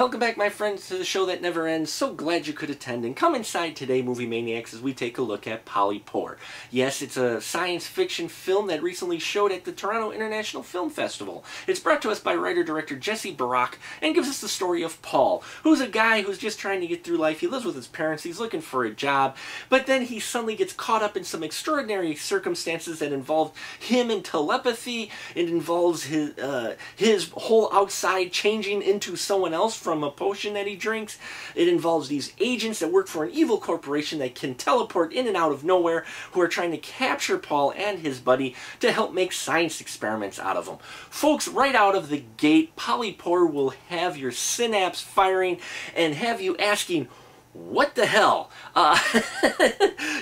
Welcome back, my friends, to the show that never ends. So glad you could attend and come inside today, Movie Maniacs, as we take a look at Polypore. Yes, it's a science fiction film that recently showed at the Toronto International Film Festival. It's brought to us by writer-director Jesse Barak and gives us the story of Paul, who's a guy who's just trying to get through life. He lives with his parents, he's looking for a job, but then he suddenly gets caught up in some extraordinary circumstances that involve him and telepathy. It involves his, uh, his whole outside changing into someone else from a potion that he drinks. It involves these agents that work for an evil corporation that can teleport in and out of nowhere who are trying to capture Paul and his buddy to help make science experiments out of them. Folks, right out of the gate, Polypore will have your synapse firing and have you asking, what the hell? Uh,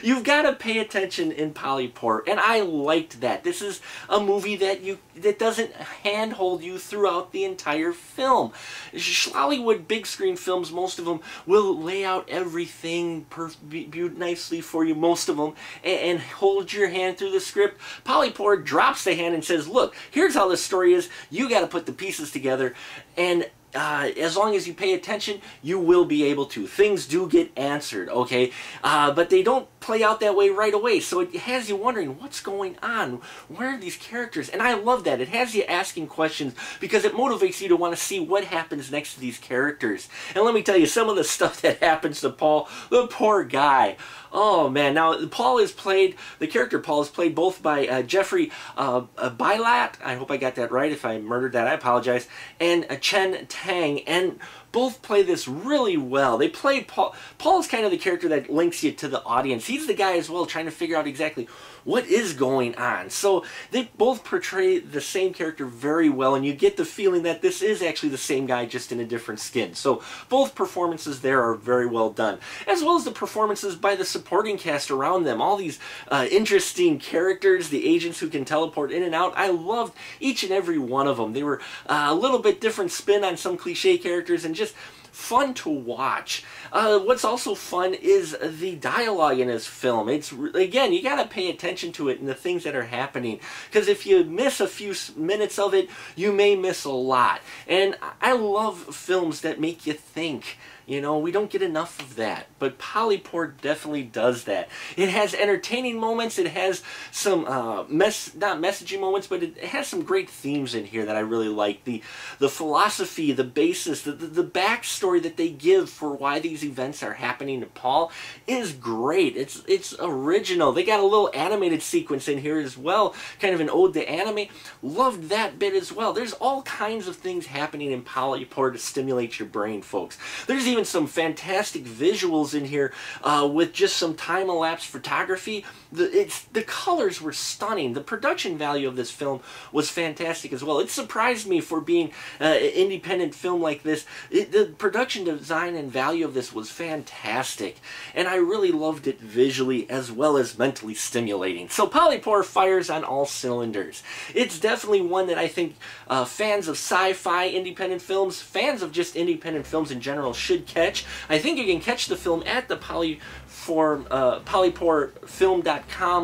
you've got to pay attention in Polypore, and I liked that. This is a movie that you that doesn't handhold you throughout the entire film. Hollywood big screen films, most of them will lay out everything nicely for you, most of them, and, and hold your hand through the script. Polypore drops the hand and says, "Look, here's how the story is. You got to put the pieces together." And uh, as long as you pay attention, you will be able to. Things do get answered, okay? Uh, but they don't play out that way right away. So it has you wondering, what's going on? Where are these characters? And I love that. It has you asking questions because it motivates you to want to see what happens next to these characters. And let me tell you, some of the stuff that happens to Paul, the poor guy. Oh man, now Paul is played, the character Paul is played both by uh, Jeffrey uh, uh, Bylat, I hope I got that right, if I murdered that I apologize, and uh, Chen Tang, and both play this really well. They play Paul, Paul is kind of the character that links you to the audience. The guy as well trying to figure out exactly what is going on. So they both portray the same character very well, and you get the feeling that this is actually the same guy just in a different skin. So both performances there are very well done, as well as the performances by the supporting cast around them. All these uh, interesting characters, the agents who can teleport in and out. I loved each and every one of them. They were uh, a little bit different spin on some cliche characters and just fun to watch. Uh, what's also fun is the dialogue in this film. It's again, you got to pay attention to it and the things that are happening because if you miss a few minutes of it, you may miss a lot. And I love films that make you think. You know, we don't get enough of that, but Polypore definitely does that. It has entertaining moments, it has some, uh, mess, not messaging moments, but it has some great themes in here that I really like. The, the philosophy, the basis, the, the, the backstory that they give for why these events are happening to Paul is great. It's, it's original. They got a little animated sequence in here as well, kind of an ode to anime. Loved that bit as well. There's all kinds of things happening in Polypore to stimulate your brain, folks. There's even even some fantastic visuals in here uh, with just some time-elapsed photography. The, the colors were stunning. The production value of this film was fantastic as well. It surprised me for being uh, an independent film like this. It, the production design and value of this was fantastic. And I really loved it visually as well as mentally stimulating. So Polypore fires on all cylinders. It's definitely one that I think uh, fans of sci-fi independent films, fans of just independent films in general should catch. I think you can catch the film at the Polypore, uh,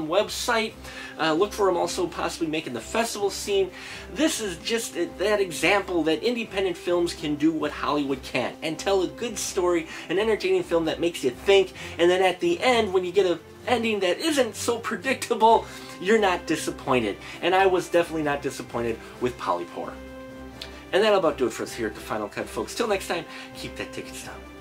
website. Uh, look for him also possibly making the festival scene. This is just that example that independent films can do what Hollywood can and tell a good story, an entertaining film that makes you think, and then at the end, when you get a ending that isn't so predictable, you're not disappointed. And I was definitely not disappointed with Polypore. And that'll about do it for us here at the Final Cut, folks. Till next time, keep that ticket stub.